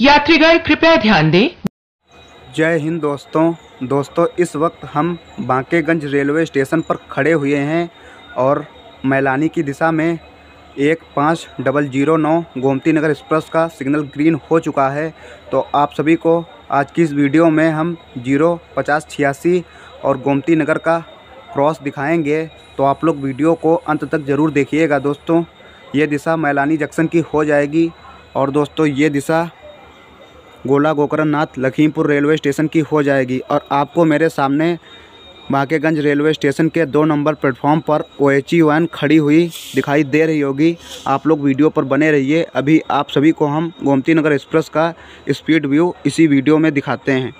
यात्रीगण, कृपया ध्यान दें। जय हिंद दोस्तों। दोस्तों, इस वक्त हम बांकेगंज रेलवे स्टेशन पर खड़े हुए हैं और मैलानी की दिशा में एक पाँच डबल ज़ीरो नौ गोमती नगर एक्सप्रेस का सिग्नल ग्रीन हो चुका है। तो आप सभी को आज की इस वीडियो में हम ज़ीरो पचास छियासी और गोमती नगर का क्रॉस दिखाएँगे। तो आप लोग वीडियो को अंत तक ज़रूर देखिएगा दोस्तों। ये दिशा मैलानी जंक्शन की हो जाएगी और दोस्तों, ये दिशा गोला गोकरण नाथ लखीमपुर रेलवे स्टेशन की हो जाएगी और आपको मेरे सामने बांकेगंज रेलवे स्टेशन के दो नंबर प्लेटफॉर्म पर ओ एच ई वैन खड़ी हुई दिखाई दे रही होगी। आप लोग वीडियो पर बने रहिए। अभी आप सभी को हम गोमती नगर एक्सप्रेस का स्पीड व्यू इसी वीडियो में दिखाते हैं।